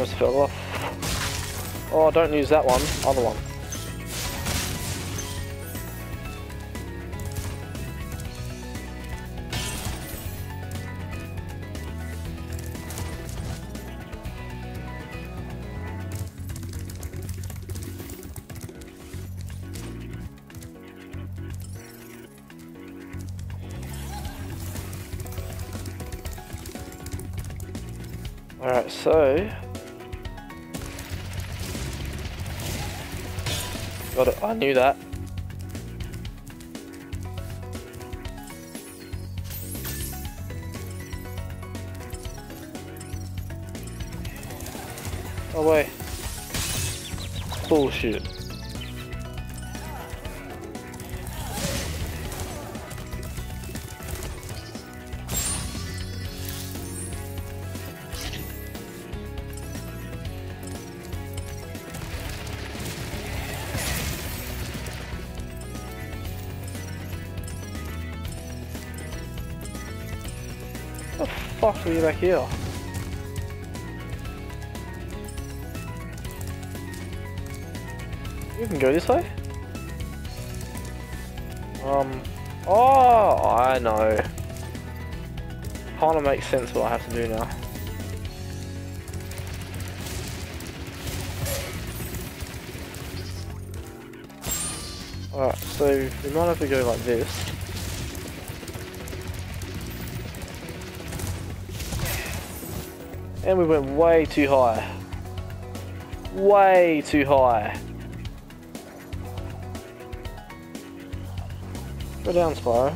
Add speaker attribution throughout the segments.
Speaker 1: Almost fell off. Oh, don't use that one. Other one. So... Got it, I knew that. Oh wait. Bullshit. Fuck are you back here? You can go this way? Um, oh, I know. Kinda makes sense what I have to do now. Alright, so we might have to go like this. And we went way too high. Way too high. Go down, Spyro.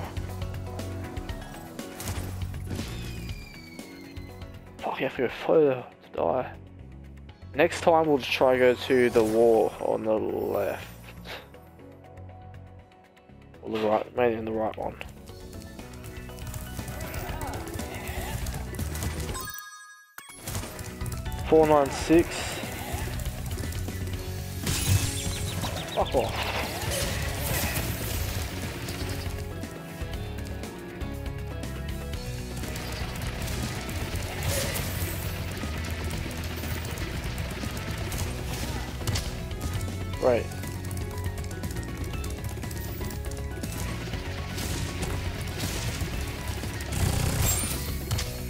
Speaker 1: Fuck, you have to go further to die. Next time we'll just try to go to the wall on the left. Or the right, maybe in the right one. Four nine six. Fuck off. Right.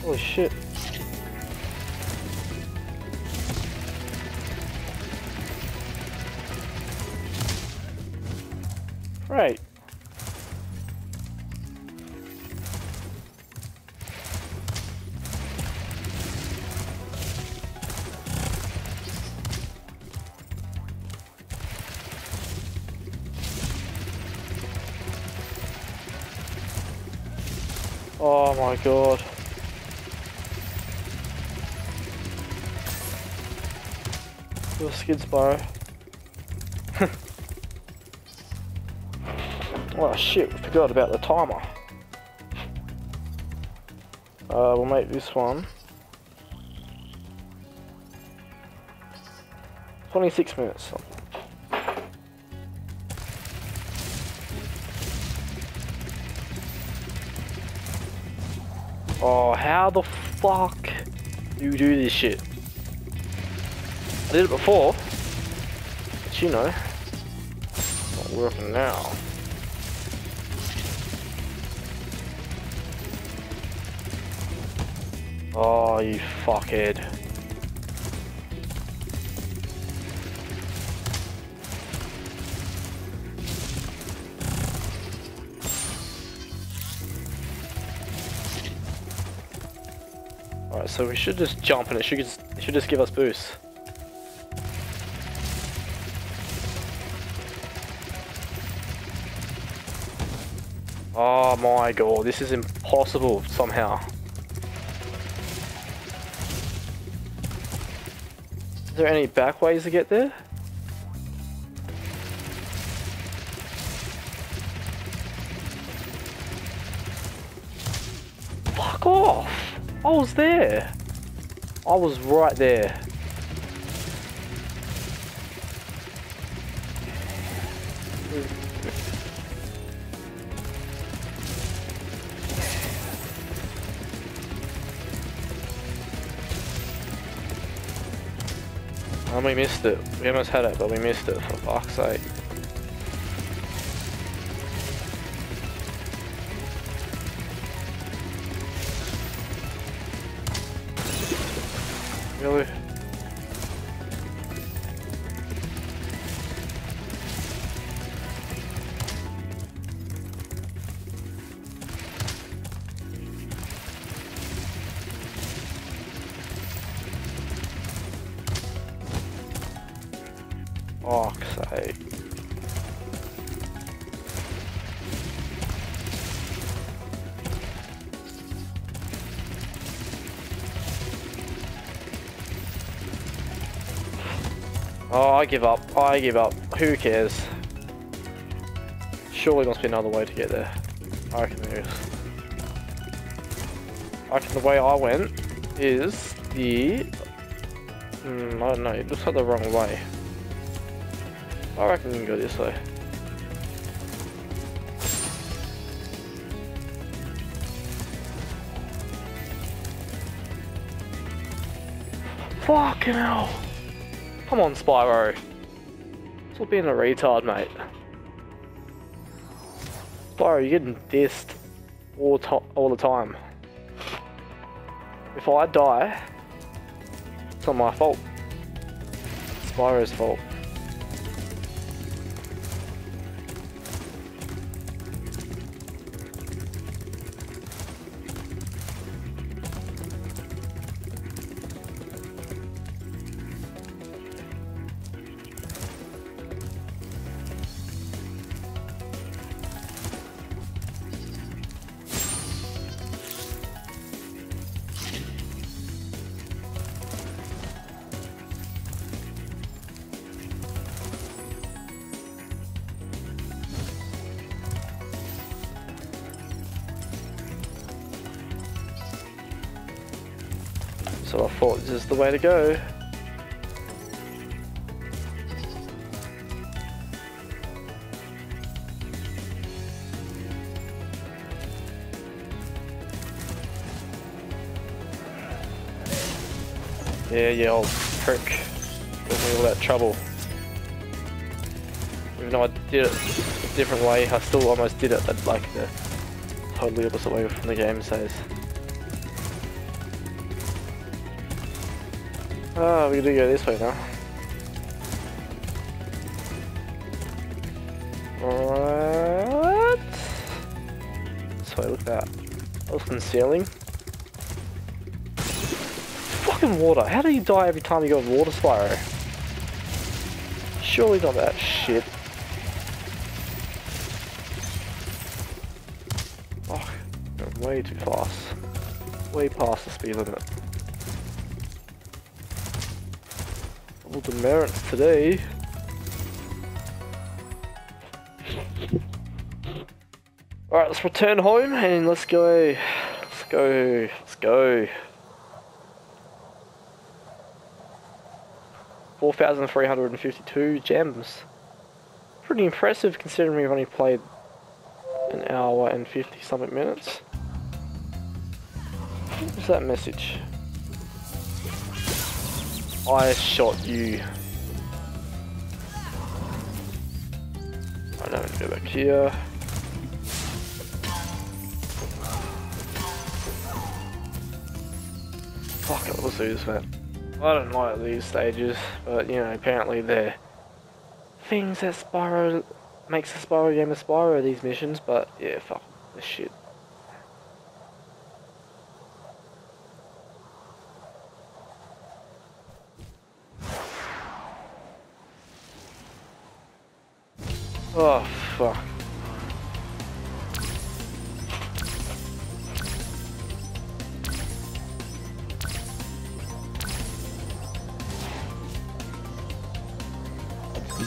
Speaker 1: Holy shit. Right. Oh my god. Little skid Spyro. Oh shit, we forgot about the timer. Uh, we'll make this one. 26 minutes. Oh, how the fuck do you do this shit? I did it before, but you know, it's not working now. Oh, you fuckhead. Alright, so we should just jump and it should just, it should just give us boost. Oh my god, this is impossible somehow. Is there any back ways to get there? Fuck off! I was there! I was right there. And we missed it. We almost had it, but we missed it, for fuck's sake. Fuck's sake. Oh, I give up. I give up. Who cares? Surely must be another way to get there. I reckon there is. I reckon the way I went is the... Hmm, I don't know, it looks like the wrong way. I reckon we can go this way. Fucking hell! Come on, Spyro. Stop being a retard, mate. Spyro, you're getting dissed all, all the time. If I die, it's not my fault. It's Spyro's fault. The way to go. Yeah, yeah, old prick. Got me all that trouble. Even though I did it a different way, I still almost did it, but like the totally opposite way from the game says. Oh, we do go this way now. What? This way, look at that. I was concealing. Fucking water. How do you die every time you go water Spyro? Surely not that shit. Oh, way too fast. Way past the speed limit. The merits today. Alright, let's return home and let's go. Let's go. Let's go. 4,352 gems. Pretty impressive considering we've only played an hour and 50 something minutes. What's that message? I shot you. I don't go back here. Fuck it, let's do this man. I don't like these stages, but you know, apparently they're things that Spyro makes the Spyro game a Spyro these missions, but yeah, fuck this shit. Oh, fuck.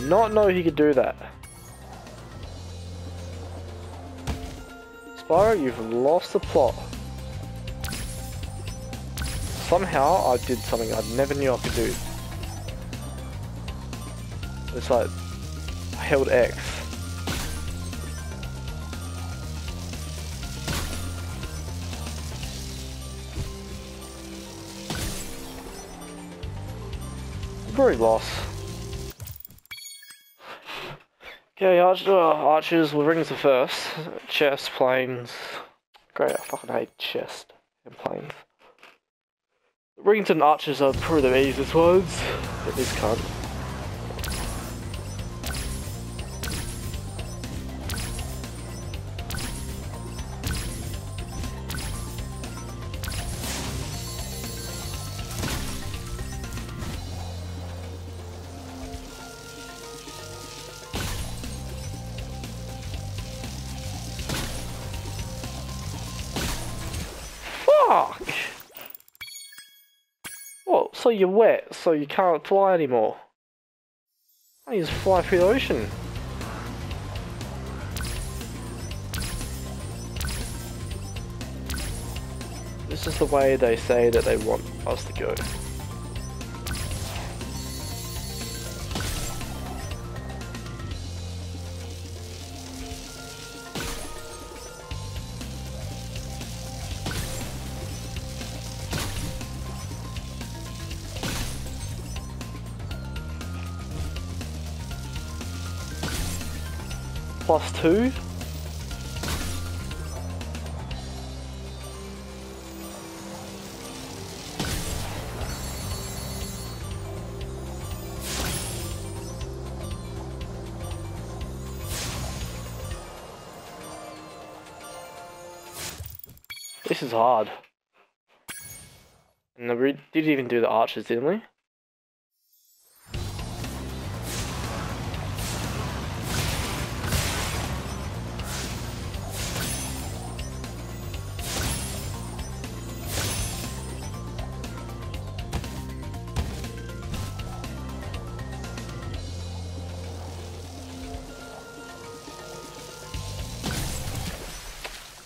Speaker 1: not know he could do that. Spyro, you've lost the plot. Somehow I did something I never knew I could do. It's like, I held X. Temporary loss. Okay, arch uh, archers with rings of first. Chest, planes. Great, I fucking hate chest and planes. Rings and archers are probably the easiest ones. But this can't. You're wet, so you can't fly anymore? You just fly through the ocean. This is the way they say that they want us to go. Plus two. This is hard. And we didn't even do the archers, didn't we?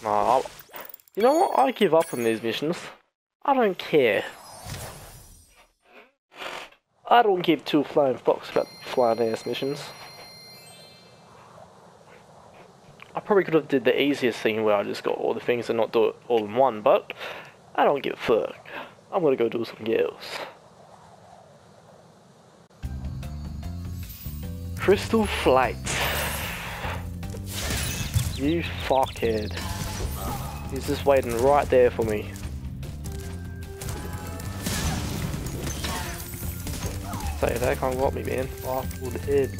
Speaker 1: Nah, you know what? I give up on these missions. I don't care. I don't give two flying fucks about flying ass missions. I probably could have did the easiest thing where I just got all the things and not do it all in one, but I don't give a fuck. I'm gonna go do something else. Crystal Flight. You fuckhead. He's just waiting right there for me. Say that can't got me, man. Oh, head.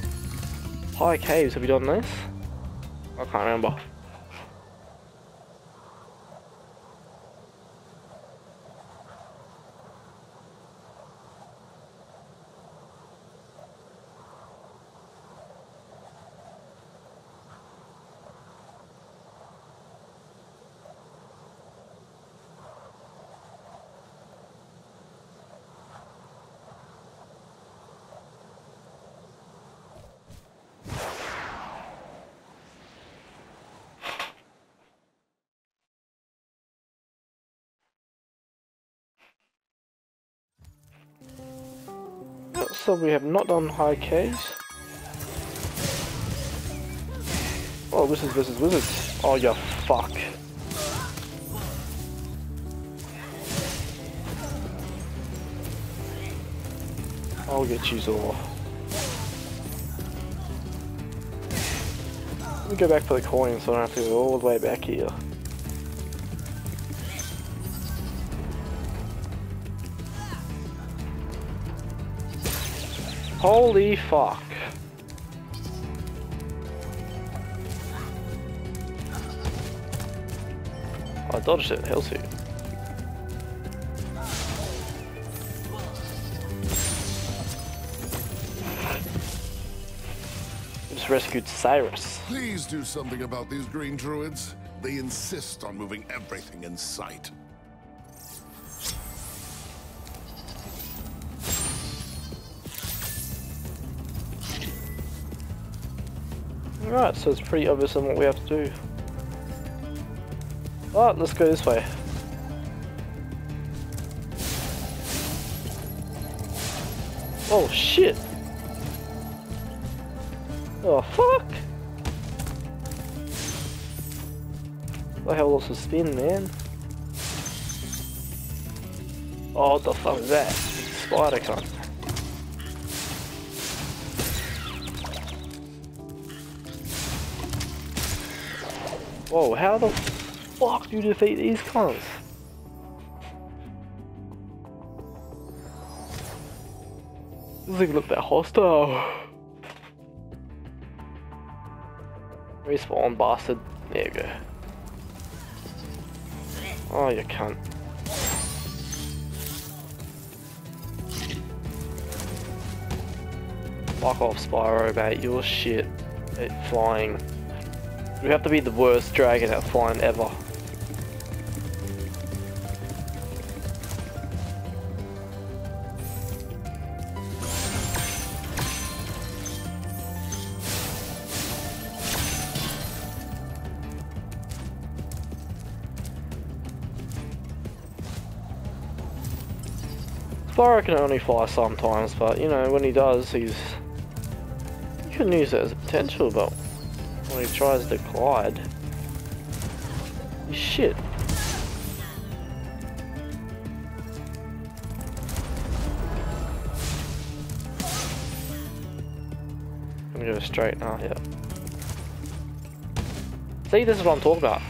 Speaker 1: High caves, have you done this? I can't remember. So we have not done high caves. Oh, wizards versus wizards. Oh, yeah, fuck. I'll get you, Zor. Let me go back for the coin so I don't have to go all the way back here. Holy fuck. I dodged it, hell suit. Just rescued Cyrus.
Speaker 2: Please do something about these green druids. They insist on moving everything in sight.
Speaker 1: Right, so it's pretty obvious on what we have to do. Alright, let's go this way. Oh shit! Oh fuck! I have lots of spin, man? Oh, what the fuck is that? Spider cunt. Whoa, how the fuck do you defeat these cunts? Doesn't look that hostile. Respawn, bastard. There you go. Oh, you cunt. Fuck off, Spyro, mate. You're shit at flying. You have to be the worst dragon at flying ever. Spyro can only fly sometimes, but you know, when he does, he's... You can use it as a potential, but when he tries to glide, shit. Let me go straight now, yeah. See, this is what I'm talking about.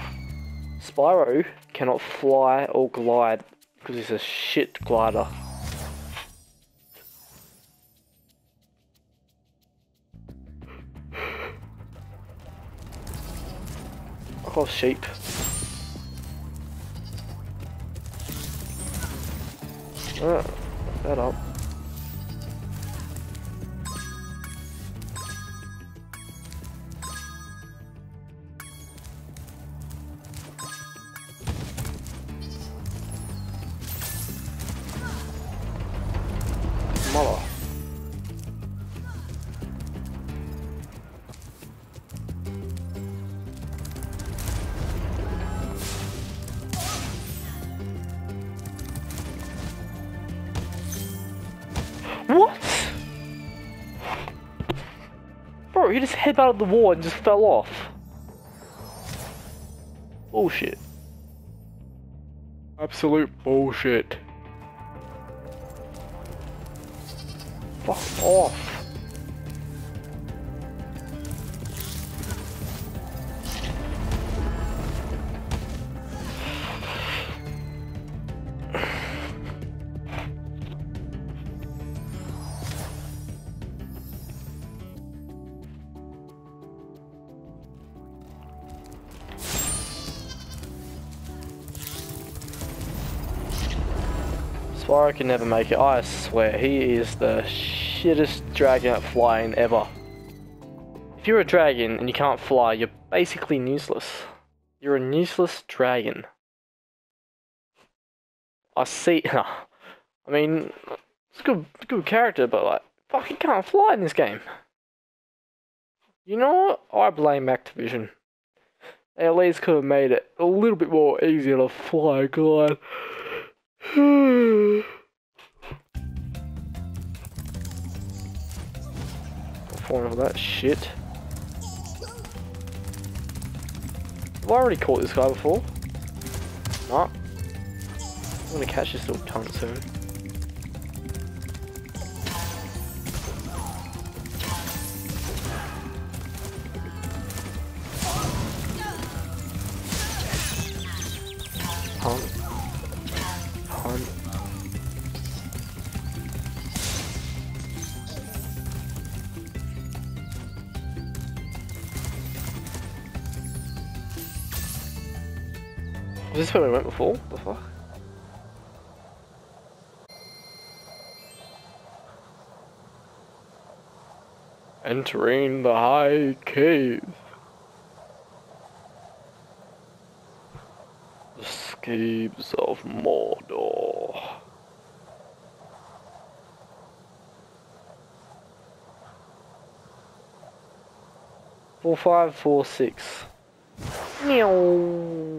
Speaker 1: Spyro cannot fly or glide because he's a shit glider. Oh, sheep. Ah, that up. Hit out of the wall and just fell off. Bullshit. Absolute bullshit. Spyro can never make it. I swear, he is the shittest dragon at flying ever. If you're a dragon and you can't fly, you're basically useless. You're a useless dragon. I see. I mean, it's a good, good character, but like, fuck, he can't fly in this game. You know what? I blame Activision. They at least could have made it a little bit more easier to fly, glide. Falling over that shit. Have I already caught this guy before? Nah. I'm gonna catch this little cunt soon. Before? The fuck? Entering the high cave. The scaves of Mordor. Four five four six. Meow.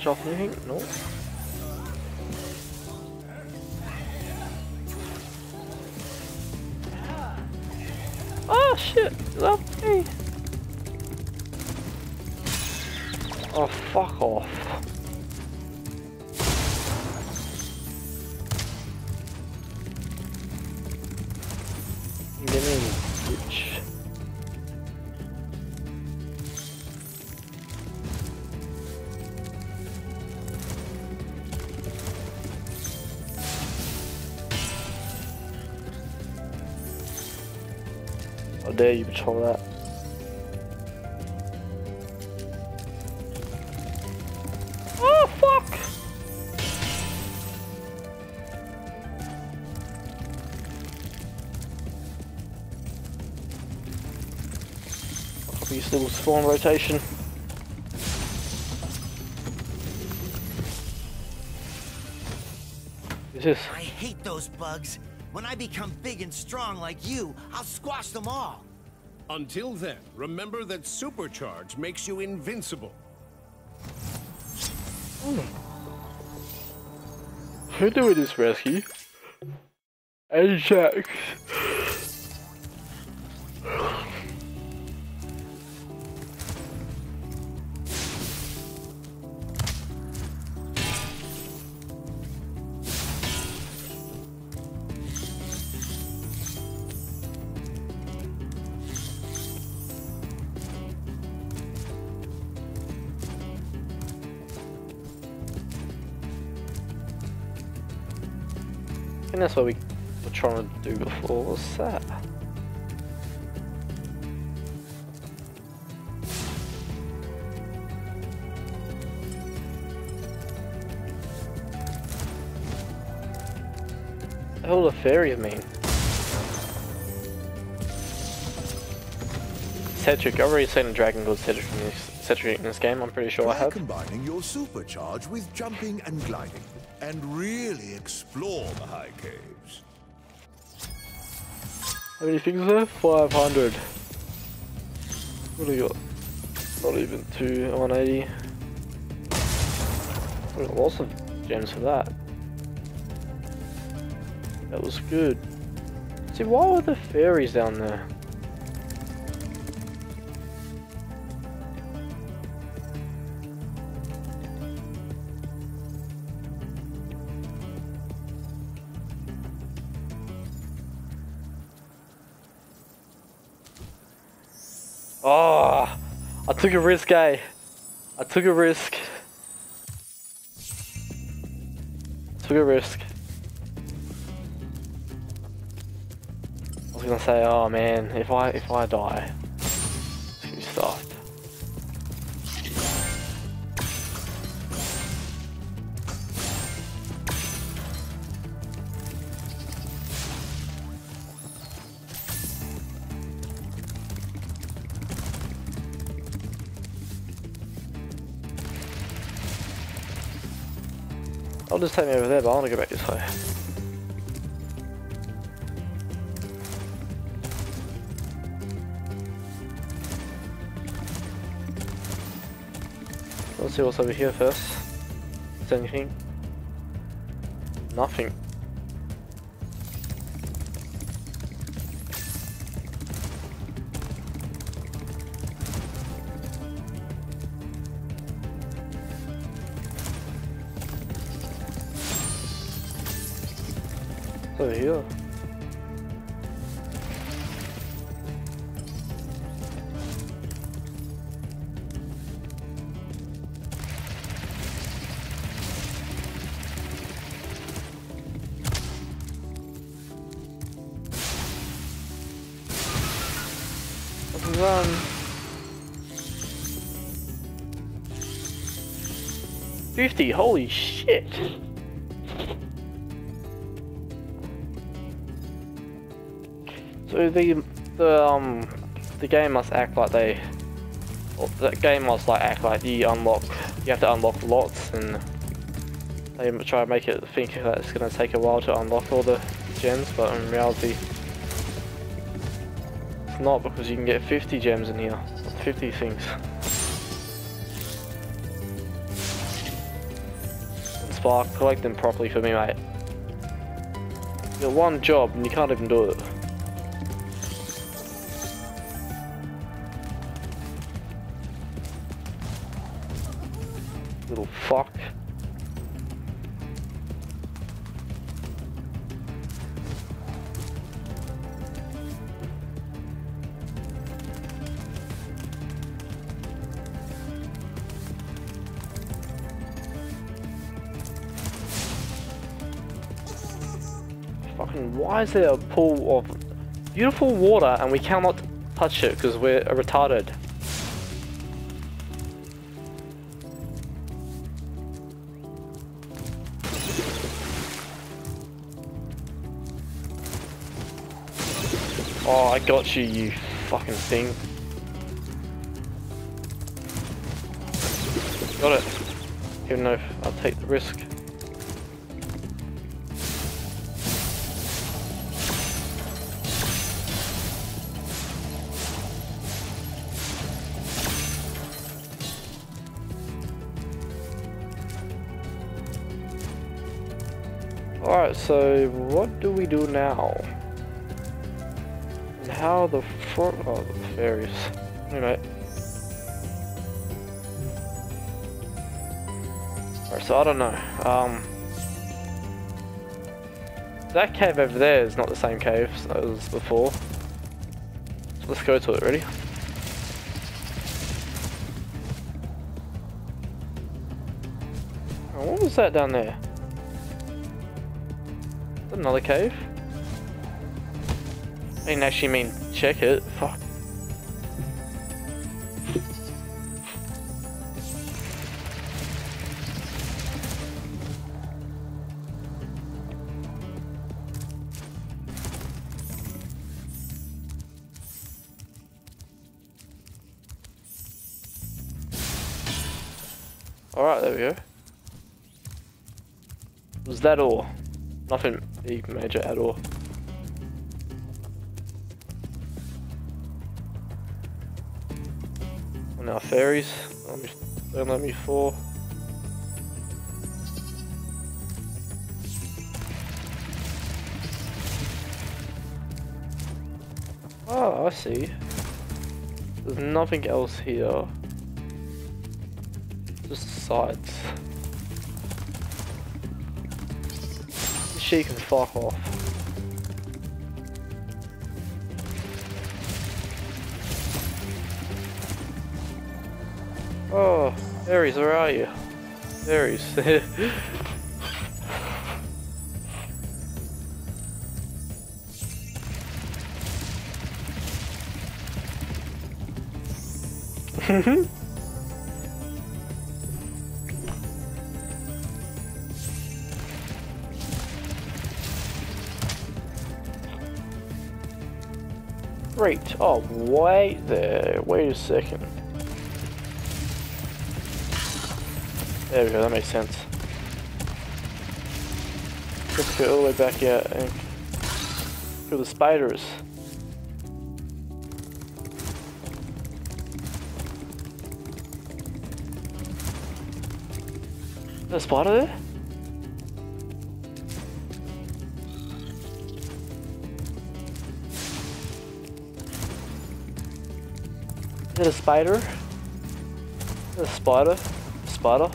Speaker 1: Search off anything? No. Oh shit, love me. Oh fuck off. How dare you patrol that? Oh fuck! Copy this little spawn rotation. This is
Speaker 3: I hate those bugs. When I become big and strong like you, I'll squash them all.
Speaker 4: Until then, remember that supercharge makes you invincible.
Speaker 1: Who doing this rescue? Ajax. Think that's what we were trying to do before. What's that? The hell the fairy mean? Cedric, I've already seen a dragon called Cedric in this, Cedric in this game, I'm pretty sure I have.
Speaker 5: combining your supercharge with jumping and gliding, and really explore the high caves.
Speaker 1: How many things there? 500. What do we got? Not even two, 180. We got lots of gems for that. That was good. See, why were the fairies down there? Took a risk, eh? I took a risk. Took a risk. I was gonna say, oh man, if I if I die, I'll just take me over there, but I want to go back this way. Let's see what's over here first. Is anything? Nothing. Here. Run. Fifty, holy shit! The the um the game must act like they the game must like act like you unlock you have to unlock lots and they try to make it think that it's gonna take a while to unlock all the gems, but in reality it's not because you can get 50 gems in here. 50 things. Sparx, collect them properly for me, mate. You got one job and you can't even do it. Fuck. Fucking, why is there a pool of beautiful water and we cannot touch it because we're retarded. I got you, you fucking thing. Got it. Even though I'll take the risk. Alright, so what do we do now? How the fuck? Oh, the fairies. Anyway. Alright, so I don't know. Um, that cave over there is not the same cave as before. So let's go to it, ready? Oh, what was that down there? Another cave? Didn't actually mean check it. Fuck. Alright, there we go. Was that all? Nothing major at all. Fairies. Don't let me fall. Oh, ah, I see. There's nothing else here. Just sides. She can fuck off. Oh, where are you? Aries. Great. Oh, wait there. Wait a second. There we go, that makes sense. Let's go all the way back out and kill the spiders. Is a spider there? Is it a spider? Is it a spider? Spider?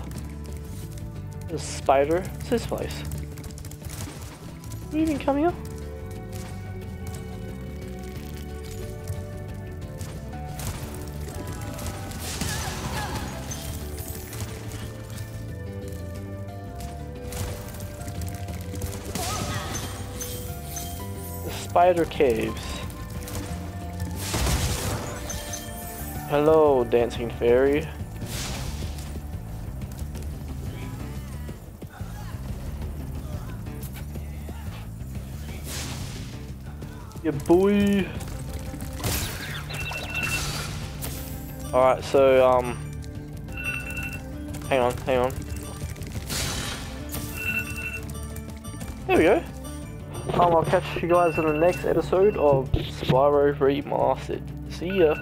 Speaker 1: A spider? What's this place? You even come here? The spider caves. Hello, dancing fairy. Boy. Alright, so, um... Hang on, hang on. There we go. Um, I'll catch you guys in the next episode of Spyro Remastered. See ya.